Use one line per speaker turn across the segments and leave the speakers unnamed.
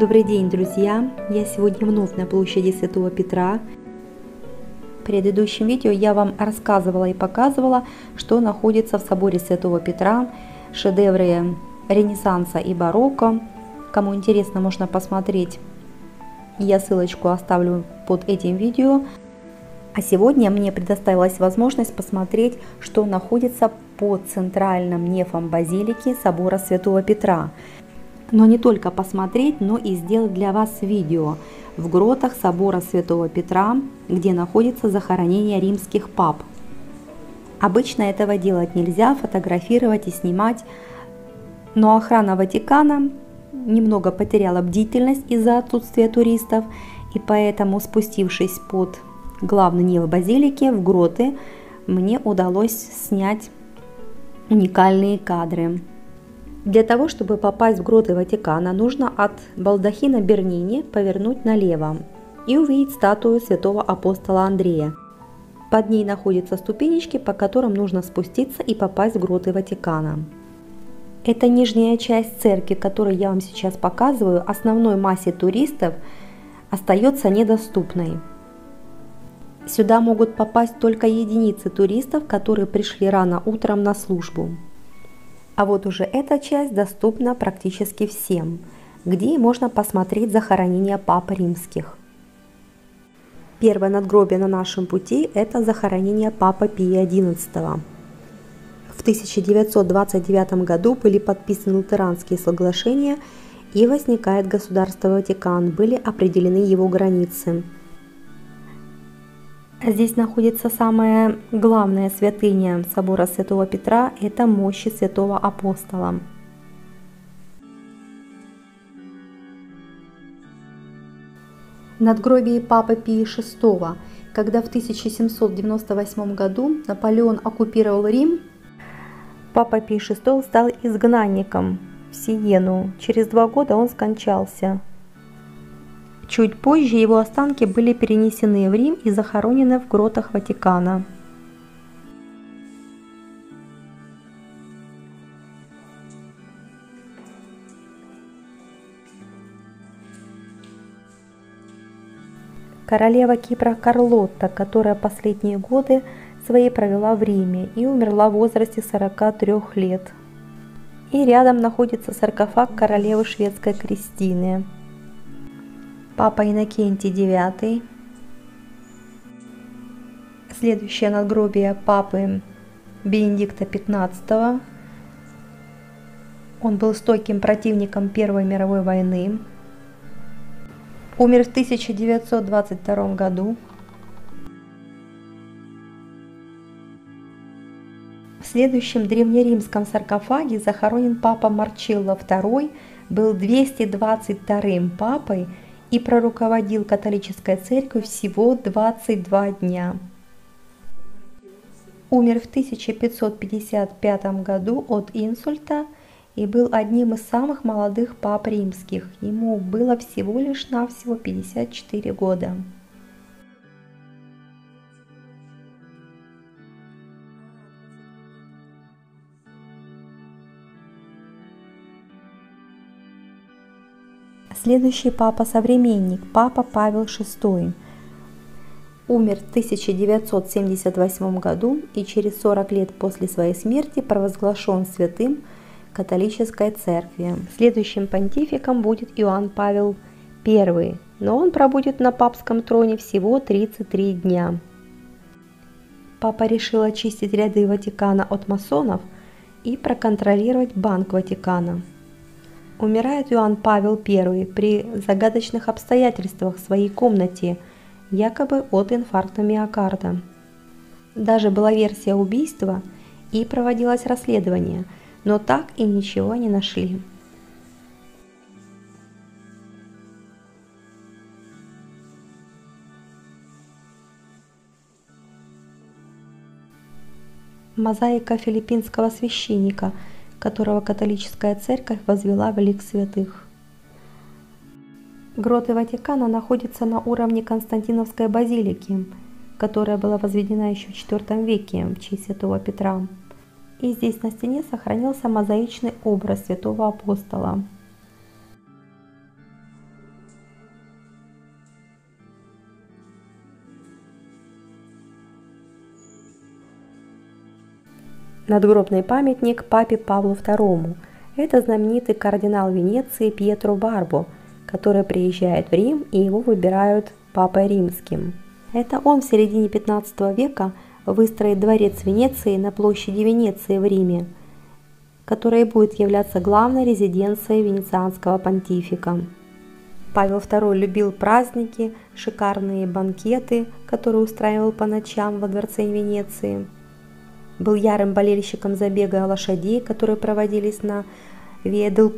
Добрый день, друзья! Я сегодня вновь на площади Святого Петра. В предыдущем видео я вам рассказывала и показывала, что находится в соборе Святого Петра, шедевры Ренессанса и барокко. Кому интересно, можно посмотреть. Я ссылочку оставлю под этим видео. А сегодня мне предоставилась возможность посмотреть, что находится под центральным нефом базилики собора Святого Петра но не только посмотреть, но и сделать для вас видео в гротах собора Святого Петра, где находится захоронение римских пап. Обычно этого делать нельзя, фотографировать и снимать, но охрана Ватикана немного потеряла бдительность из-за отсутствия туристов, и поэтому, спустившись под главный нил базилики в гроты, мне удалось снять уникальные кадры. Для того, чтобы попасть в гроты Ватикана, нужно от балдахина Бернини повернуть налево и увидеть статую святого апостола Андрея. Под ней находятся ступенечки, по которым нужно спуститься и попасть в гроты Ватикана. Это нижняя часть церкви, которую я вам сейчас показываю, основной массе туристов остается недоступной. Сюда могут попасть только единицы туристов, которые пришли рано утром на службу. А вот уже эта часть доступна практически всем, где можно посмотреть захоронения пап римских. Первое надгробие на нашем пути – это захоронение папы Пия XI. В 1929 году были подписаны лутеранские соглашения и возникает государство Ватикан, были определены его границы – Здесь находится самая главная святыня собора Святого Петра – это мощи святого апостола. Надгробие Папы Пии VI, когда в 1798 году Наполеон оккупировал Рим, Папа Пий VI стал изгнанником в Сиену. Через два года он скончался. Чуть позже его останки были перенесены в Рим и захоронены в гротах Ватикана. Королева Кипра Карлотта, которая последние годы свои провела в Риме и умерла в возрасте 43 лет. И рядом находится саркофаг королевы шведской Кристины. Папа Иннокентий IX. Следующее надгробие папы Бенедикта XV. Он был стойким противником Первой мировой войны. Умер в 1922 году. В следующем древнеримском саркофаге захоронен папа Марчелло II, был 222-м папой и проруководил католической церковью всего 22 дня. Умер в 1555 году от инсульта и был одним из самых молодых пап римских. Ему было всего лишь навсего 54 года. Следующий папа-современник, папа Павел VI, умер в 1978 году и через 40 лет после своей смерти провозглашен святым католической церкви. Следующим понтификом будет Иоанн Павел I, но он пробудет на папском троне всего 33 дня. Папа решил очистить ряды Ватикана от масонов и проконтролировать Банк Ватикана – Умирает Иоанн Павел I при загадочных обстоятельствах в своей комнате, якобы от инфаркта миокарда. Даже была версия убийства и проводилось расследование, но так и ничего не нашли. мозаика филиппинского священника, которого католическая церковь возвела в лик святых. Гроты Ватикана находятся на уровне Константиновской базилики, которая была возведена еще в IV веке в честь святого Петра. И здесь на стене сохранился мозаичный образ святого апостола. Надгробный памятник папе Павлу II. Это знаменитый кардинал Венеции Пьетро Барбо, который приезжает в Рим и его выбирают папой римским. Это он в середине 15 века выстроит дворец Венеции на площади Венеции в Риме, который будет являться главной резиденцией венецианского понтифика. Павел II любил праздники, шикарные банкеты, которые устраивал по ночам во дворце Венеции – был ярым болельщиком забега лошадей, которые проводились на Виа дель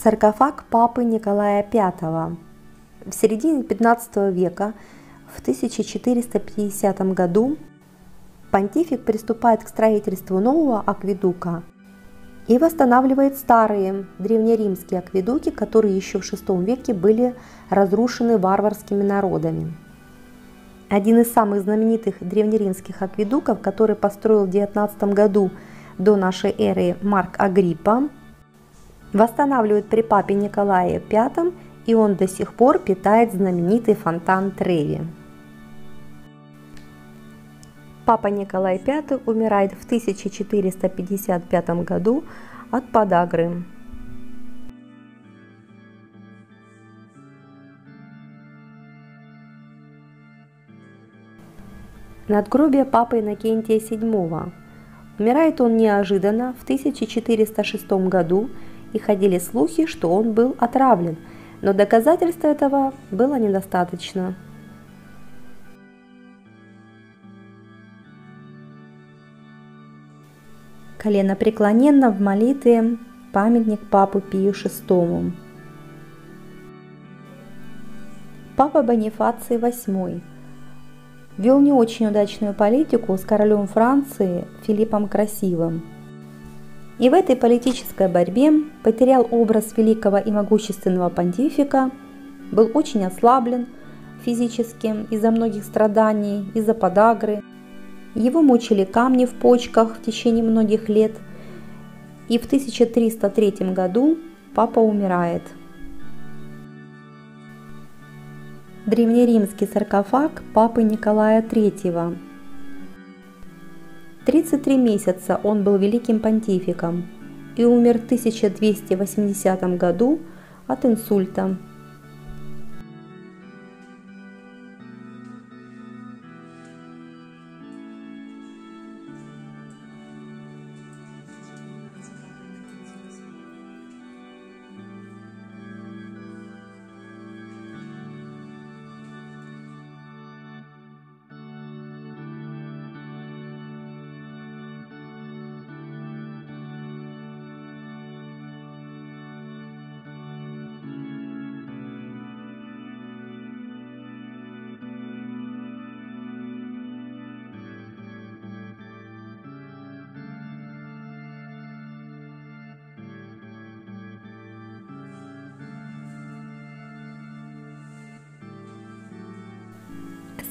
Саркофаг папы Николая V. В середине 15 века, в 1450 году, понтифик приступает к строительству нового акведука и восстанавливает старые древнеримские акведуки, которые еще в VI веке были разрушены варварскими народами. Один из самых знаменитых древнеримских акведуков, который построил в 19 году до нашей эры Марк Агриппа, восстанавливают при папе Николае V, и он до сих пор питает знаменитый фонтан Треви. Папа Николай V умирает в 1455 году от подагры. Надгробие папы Иннокентия VII. Умирает он неожиданно в 1406 году и ходили слухи, что он был отравлен, но доказательств этого было недостаточно. Колено преклоненно в молитве памятник Папу Пию VI. Папа Бонифаций VIII вел не очень удачную политику с королем Франции Филиппом Красивым – и в этой политической борьбе потерял образ великого и могущественного понтифика, был очень ослаблен физически из-за многих страданий, из-за подагры. Его мучили камни в почках в течение многих лет, и в 1303 году папа умирает. Древнеримский саркофаг папы Николая III 33 месяца он был великим понтификом и умер в 1280 году от инсульта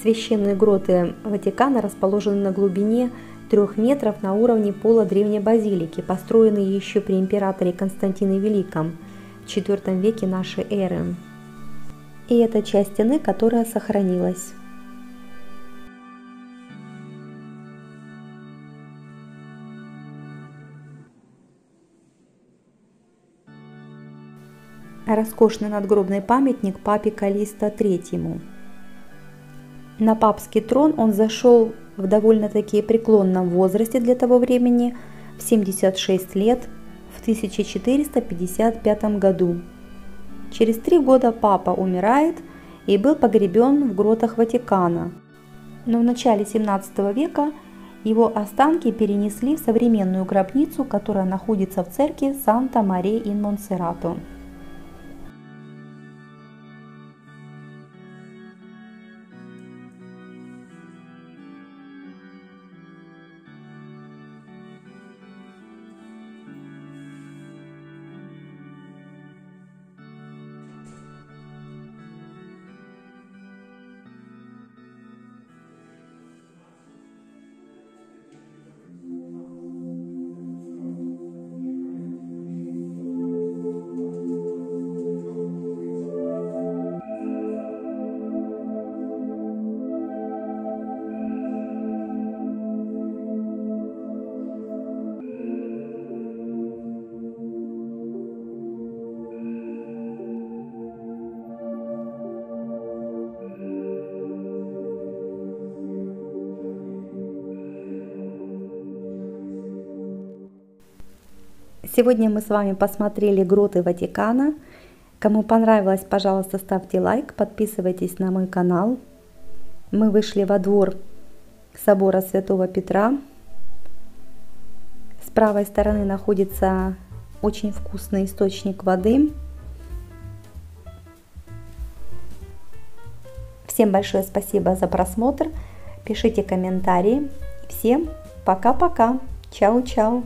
Священные гроты Ватикана расположены на глубине трех метров на уровне пола древней базилики, построенные еще при императоре Константине Великом в IV веке нашей эры. И это часть стены, которая сохранилась. Роскошный надгробный памятник папе Калиста III. На папский трон он зашел в довольно-таки преклонном возрасте для того времени, в 76 лет, в 1455 году. Через три года папа умирает и был погребен в гротах Ватикана. Но в начале 17 века его останки перенесли в современную гробницу, которая находится в церкви Санта-Мария-ин-Монсеррато. Сегодня мы с вами посмотрели гроты Ватикана. Кому понравилось, пожалуйста, ставьте лайк, подписывайтесь на мой канал. Мы вышли во двор собора Святого Петра. С правой стороны находится очень вкусный источник воды. Всем большое спасибо за просмотр. Пишите комментарии. Всем пока-пока. Чао-чао.